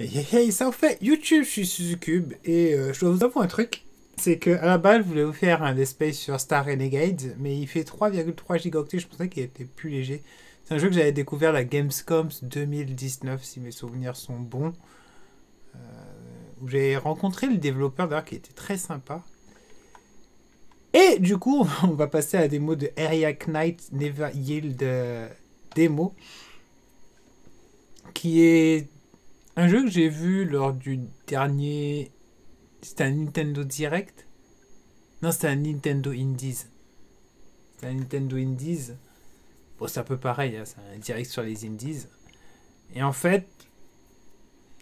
Hey, hey, hey, ça en fait YouTube, je suis Suzukube et euh, je dois vous avouer un truc. C'est que à la base, je voulais vous faire un Space sur Star Renegade, mais il fait 3,3 gigaoctets. Je pensais qu'il était plus léger. C'est un jeu que j'avais découvert la Gamescom 2019, si mes souvenirs sont bons. Euh, où j'ai rencontré le développeur d'ailleurs qui était très sympa. Et du coup, on va passer à la démo de Area Knight Never Yield euh, démo. Qui est un jeu que j'ai vu lors du dernier. C'était un Nintendo Direct Non, c'était un Nintendo Indies. C'était un Nintendo Indies. Bon, c'est un peu pareil, hein, c'est un direct sur les Indies. Et en fait,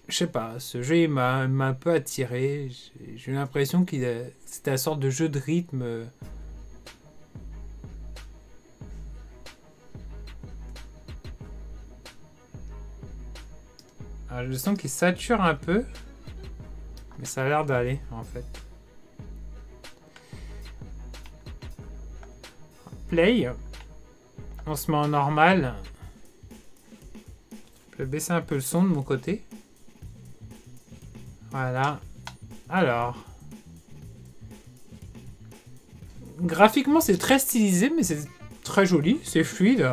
je sais pas, ce jeu m'a un peu attiré. J'ai eu l'impression que c'était une sorte de jeu de rythme. Alors, je sens qu'il sature un peu. Mais ça a l'air d'aller en fait. Play. On se met en normal. Je vais baisser un peu le son de mon côté. Voilà. Alors. Graphiquement, c'est très stylisé, mais c'est très joli. C'est fluide.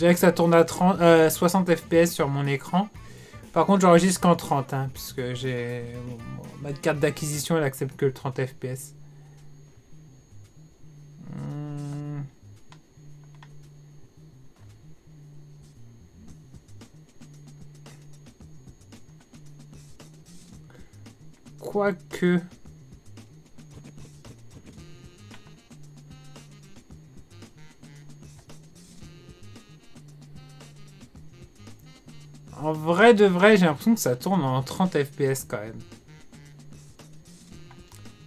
Dirais que ça tourne à 30, 60 fps sur mon écran. Par contre, j'enregistre qu'en 30, hein, puisque j'ai ma carte d'acquisition, elle accepte que le 30 fps. Quoique... En vrai de vrai, j'ai l'impression que ça tourne en 30 fps quand même.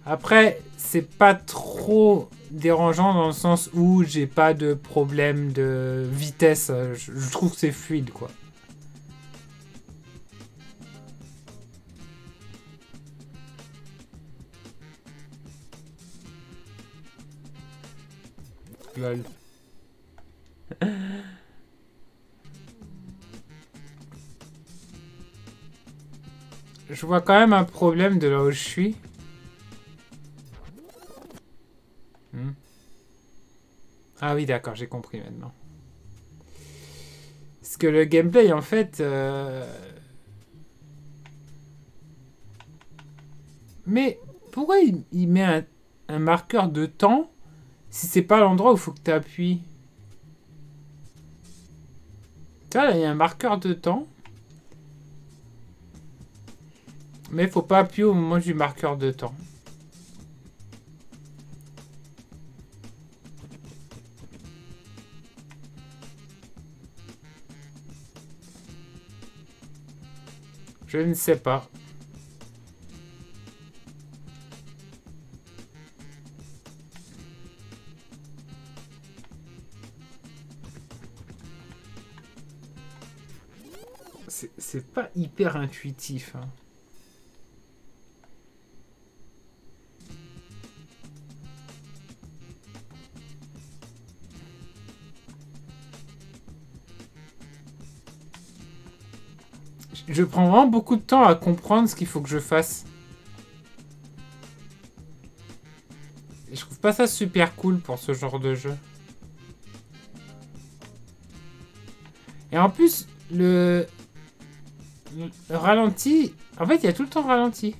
Après, c'est pas trop dérangeant dans le sens où j'ai pas de problème de vitesse. Je, trouve que c'est fluide, quoi. Je vois quand même un problème de là où je suis. Hmm. Ah oui, d'accord, j'ai compris maintenant. Parce que le gameplay, en fait... Euh, mais pourquoi il, met un marqueur de temps si c'est pas l'endroit où il faut que tu appuies. Tu vois, là, il y a un marqueur de temps. Mais faut pas appuyer au moment du marqueur de temps. Je ne sais pas. c'est pas hyper intuitif. Hein. Je prends vraiment beaucoup de temps à comprendre ce qu'il faut que je fasse. Je trouve pas ça super cool pour ce genre de jeu. Et en plus, le, ralenti. En fait, il y a tout le temps ralenti.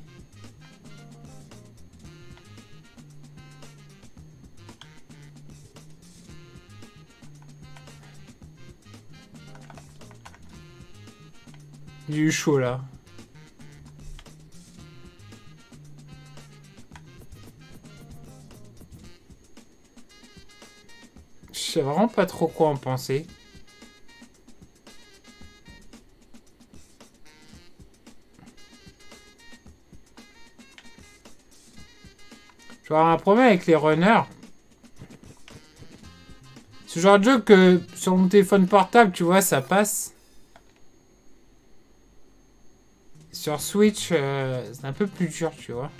J'ai eu chaud là. Je sais vraiment pas trop quoi en penser. Je vais un problème avec les runners. Ce genre de jeu que sur mon téléphone portable, tu vois, ça passe. Sur Switch, euh, c'est un peu plus dur, tu vois.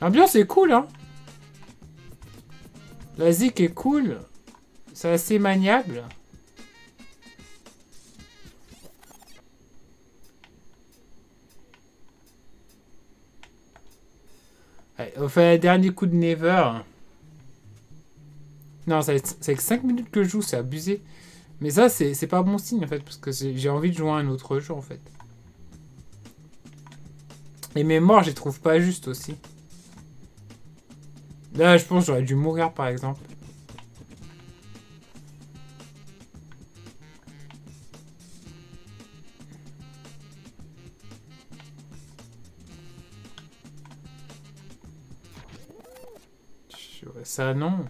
L'ambiance est cool, hein La zik est cool. C'est assez maniable. On fait un dernier coup de Never. Non, c'est que 5 minutes que je joue, c'est abusé. Mais ça, c'est pas bon signe en fait, parce que j'ai envie de jouer à un autre jeu en fait. Et mes morts, je les trouve pas juste aussi. Là, je pense j'aurais dû mourir par exemple. Ça, non.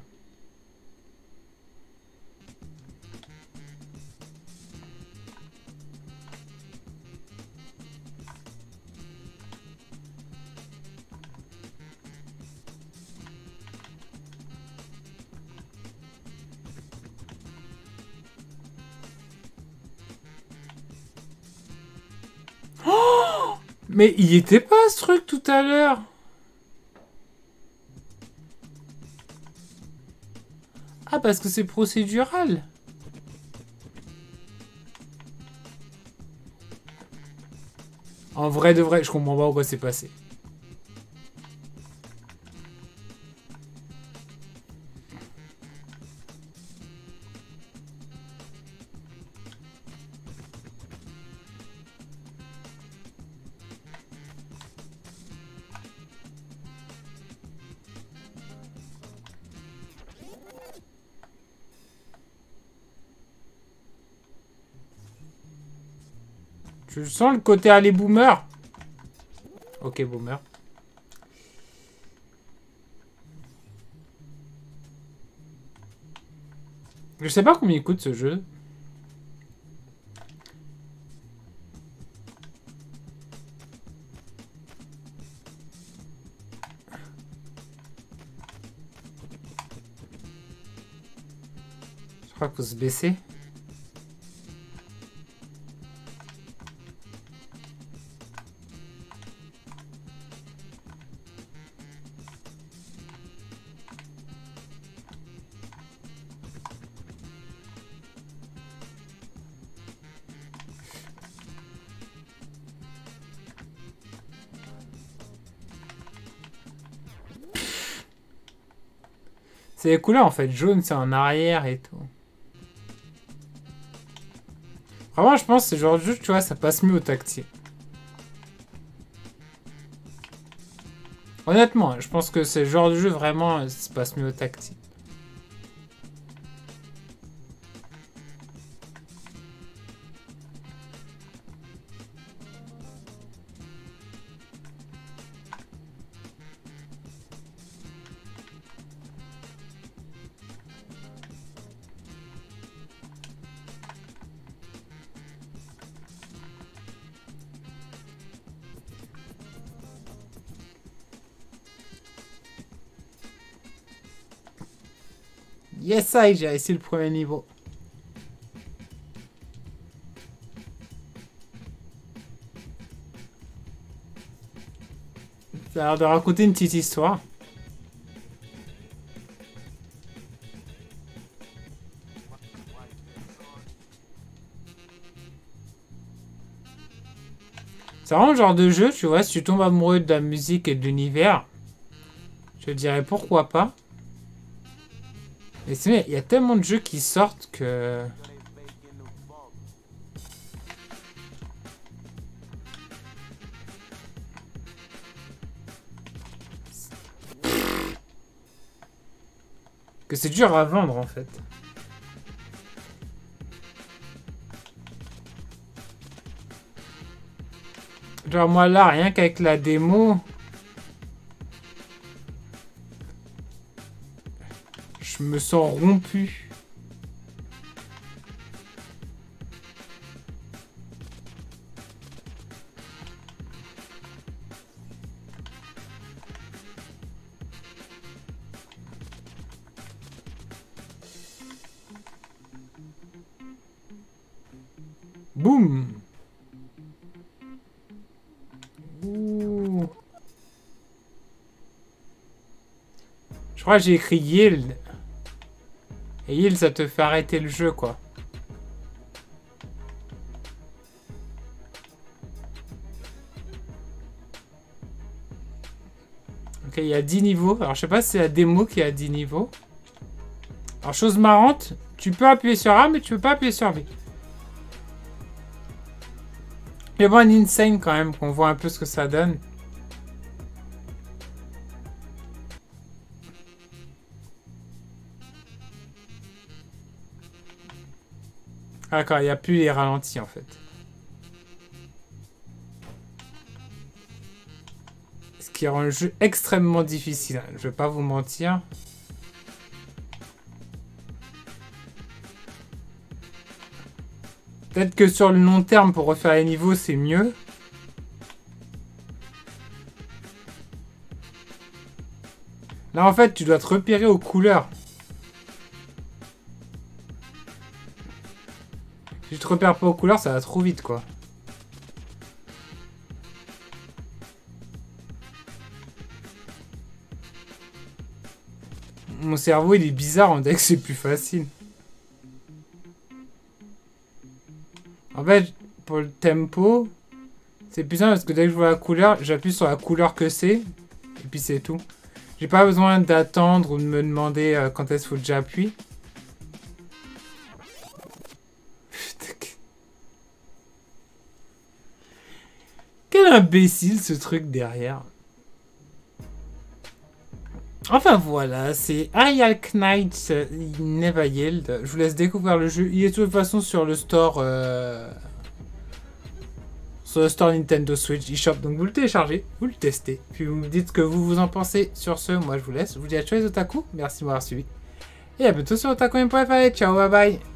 Mais il était pas ce truc tout à l'heure Ah, parce que c'est procédural. En vrai de vrai, je comprends pas pourquoi c'est passé. Je sens le côté aller boomer. Ok, boomer. Je sais pas combien coûte ce jeu. Je crois qu'il faut se baisser. C'est les couleurs en fait. Jaune, c'est en arrière et tout. Vraiment, je pense que c'est genre de jeu, tu vois, ça passe mieux au tactile. Honnêtement, je pense que c'est le genre de jeu vraiment, ça passe mieux au tactile. Yes, ça j'ai réussi le premier niveau. Ça a l'air de raconter une petite histoire. C'est vraiment le genre de jeu, tu vois, si tu tombes amoureux de la musique et de l'univers, je dirais pourquoi pas. Mais c'est il y a tellement de jeux qui sortent que... Que c'est dur à vendre en fait. Genre moi là, rien qu'avec la démo, Je me sens rompu. Boum Je crois que j'ai écrit Yield. Ça te fait arrêter le jeu, quoi. Ok, il y a 10 niveaux. Alors, je sais pas si c'est la démo qui a 10 niveaux. Alors, chose marrante, tu peux appuyer sur A, mais tu peux pas appuyer sur B. Il y a bon un insane quand même, qu'on voit un peu ce que ça donne. Ah, d'accord, il n'y a plus les ralentis en fait. Ce qui rend le jeu extrêmement difficile, hein. je vais pas vous mentir. Peut-être que sur le long terme, pour refaire les niveaux, c'est mieux. Là, en fait, tu dois te repérer aux couleurs. Te repères pas aux couleurs, ça va trop vite, quoi. Mon cerveau, il est bizarre, on dirait que c'est plus facile. En fait, pour le tempo, c'est plus simple parce que dès que je vois la couleur, j'appuie sur la couleur que c'est, et puis c'est tout. J'ai pas besoin d'attendre ou de me demander euh, quand est-ce qu'il faut que j'appuie. Imbécile ce truc derrière. Enfin voilà, c'est Arial Knight Never Yield. Je vous laisse découvrir le jeu. Il est de toute façon sur le store... Euh, sur le store Nintendo Switch eShop. Donc vous le téléchargez, vous le testez. Puis vous me dites ce que vous vous en pensez. Sur ce, moi je vous laisse. Je vous dis à tous les otaku. Merci de m'avoir suivi. Et à bientôt sur otaku.fr. Ciao, bye bye